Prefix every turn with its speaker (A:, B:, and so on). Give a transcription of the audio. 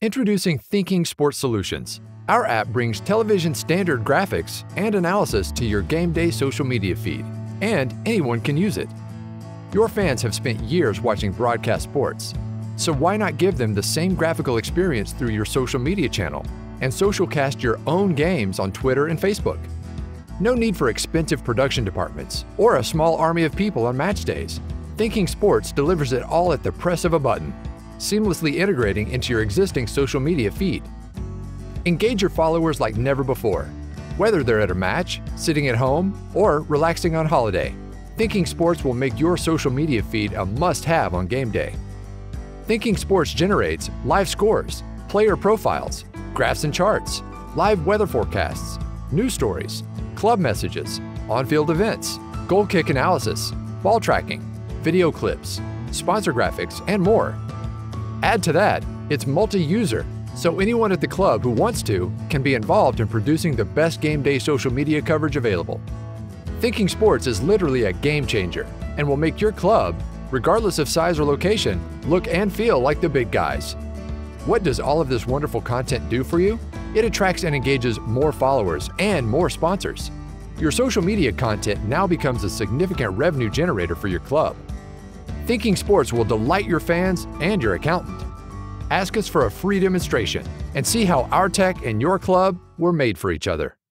A: Introducing Thinking Sports Solutions. Our app brings television standard graphics and analysis to your game day social media feed, and anyone can use it. Your fans have spent years watching broadcast sports, so why not give them the same graphical experience through your social media channel and socialcast your own games on Twitter and Facebook? No need for expensive production departments or a small army of people on match days. Thinking Sports delivers it all at the press of a button seamlessly integrating into your existing social media feed. Engage your followers like never before, whether they're at a match, sitting at home, or relaxing on holiday. Thinking Sports will make your social media feed a must-have on game day. Thinking Sports generates live scores, player profiles, graphs and charts, live weather forecasts, news stories, club messages, on-field events, goal kick analysis, ball tracking, video clips, sponsor graphics, and more. Add to that, it's multi-user, so anyone at the club who wants to can be involved in producing the best game day social media coverage available. Thinking Sports is literally a game changer and will make your club, regardless of size or location, look and feel like the big guys. What does all of this wonderful content do for you? It attracts and engages more followers and more sponsors. Your social media content now becomes a significant revenue generator for your club. Thinking Sports will delight your fans and your accountant. Ask us for a free demonstration and see how our tech and your club were made for each other.